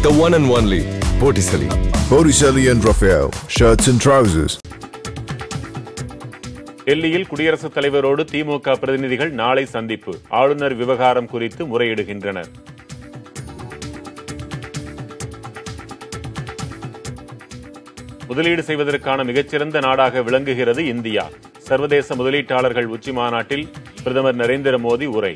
The one and only Botticelli. Botticelli and Raphael, shirts and trousers. டெல்லியில் குடியரசுத் தலைவரோடு திமுக பிரதிநிதிகள் நாளை சந்திப்பு ஆளுநர் விவகாரம் குறித்து முறையிடுகின்றனர் முதலீடு செய்வதற்கான மிகச்சிறந்த நாடாக விளங்குகிறது இந்தியா சர்வதேச முதலீட்டாளர்கள் உச்சி மாநாட்டில் பிரதமர் நரேந்திர மோடி உரை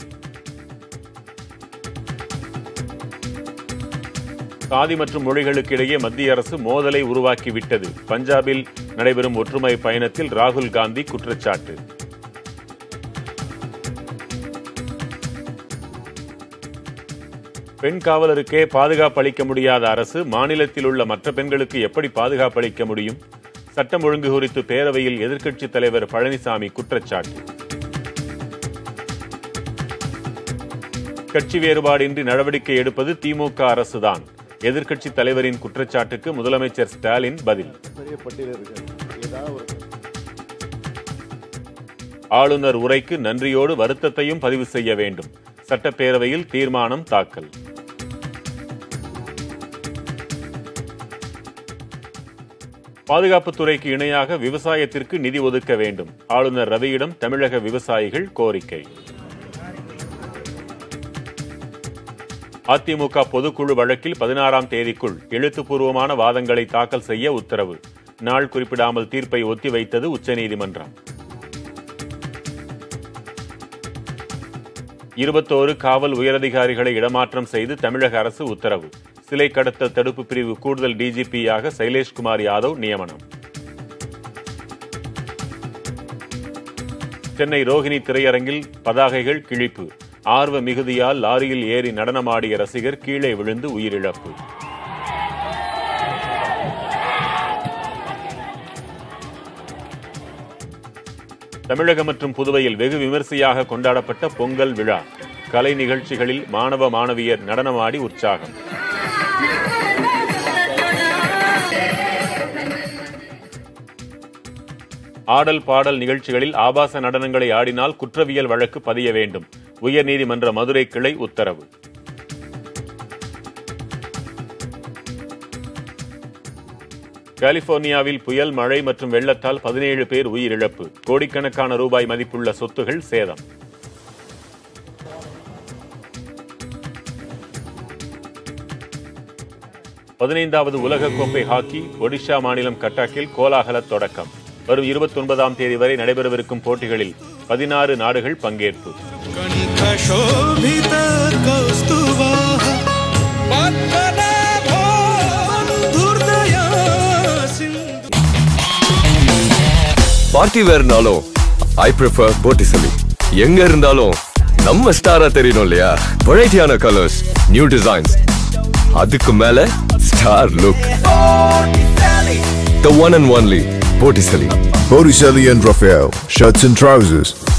சாதி மற்றும் மொழிகளுக்கு இடையே மத்திய அரசு மோதலை உருவாக்கிவிட்டது. பஞ்சாபில் நடைபெறும் ஒற்றுமை பயணத்தில் ராகுல் காந்தி குற்றச்சாட்டு. பெண் காவலருக்கே பாதுகாப்பு அளிக்க முடியாத அரசு மாநிலத்தில் உள்ள மற்ற பெண்களுக்கு எப்படி பாதுகாப்பு அளிக்க முடியும்? சட்டம் ஒழுங்கு குறித்து பேரவையில் எதிர்க்கட்சித் தலைவர் பழனிசாமி குற்றச்சாட்டு. கட்சி வேறுபாடின்றி நடவடிக்கை எடுப்பது திமுக அரசுதான். எதிர்க்கட்சி தலைவரின் குற்றச்சாட்டுக்கு முதலமைச்சர் ஸ்டாலின் பதில். ஆளுநர் உரைக்கு நன்றியோடு வருத்தத்தையும் பதிவு செய்ய வேண்டும். சட்டப்பேரவையில் தீர்மானம் தாக்கல். பாதுகாப்புத்துறைக்கு இணையாக விவசாயத்திற்கு நிதி ஒதுக்க வேண்டும். ஆளுநர் ரவியிடம் தமிழக விவசாயிகள் கோரிக்கை. அதிமுக பொதுக்குழு வழக்கில் பதினாறாம் தேதிக்குள் எழுத்துப்பூர்வமான வாதங்களை தாக்கல் செய்ய உத்தரவு. நாள் குறிப்பிடாமல் தீர்ப்பை ஒத்திவைத்தது உச்சநீதிமன்றம். இருபத்தோரு காவல் உயரதிகாரிகளை இடமாற்றம் செய்து தமிழக அரசு உத்தரவு. சிலை கடத்தல் தடுப்பு பிரிவு கூடுதல் டிஜிபியாக சைலேஷ்குமார் யாதவ் நியமனம். சென்னை ரோஹிணி திரையரங்கில் பதாகைகள் கிழிப்பு. ஆர்வ மிகுதியால் லாரியில் ஏறி நடனமாடிய ரசிகர் கீழே விழுந்து உயிரிழப்பு. தமிழகம் மற்றும் புதுவையில் வெகு விமரிசையாக கொண்டாடப்பட்ட பொங்கல் விழா. கலை நிகழ்ச்சிகளில் மாணவ மாணவியர் நடனமாடி உற்சாகம். ஆடல் பாடல் நிகழ்ச்சிகளில் ஆபாச நடனங்களை ஆடினால் குற்றவியல் வழக்கு பதிய வேண்டும். உயர்நீதிமன்ற மதுரை கிளை உத்தரவு. கலிபோர்னியாவில் புயல் மழை மற்றும் வெள்ளத்தால் பதினேழு பேர் உயிரிழப்பு. கோடிக்கணக்கான ரூபாய் மதிப்புள்ள சொத்துகள் சேதம். பதினைந்தாவது உலகக்கோப்பை ஹாக்கி ஒடிஷா மாநிலம் கட்டாக்கில் கோலாகல தொடக்கம். வரும் இருபத்தி ஒன்பதாம் தேதி வரை நடைபெறவிருக்கும் போட்டிகளில் பதினாறு நாடுகள் பங்கேற்பு. பார்ட்டி வேறுனாலும் ஐ ப்ரிஃபர் போட்டிசலி எங்க இருந்தாலும் நம்ம ஸ்டாரா தெரியணும் இல்லையா? வெரைட்டியான கலர்ஸ் நியூ டிசைன்ஸ் அதுக்கு மேல star look the one and only Botticelli. Botticelli and Raphael, shirts and trousers.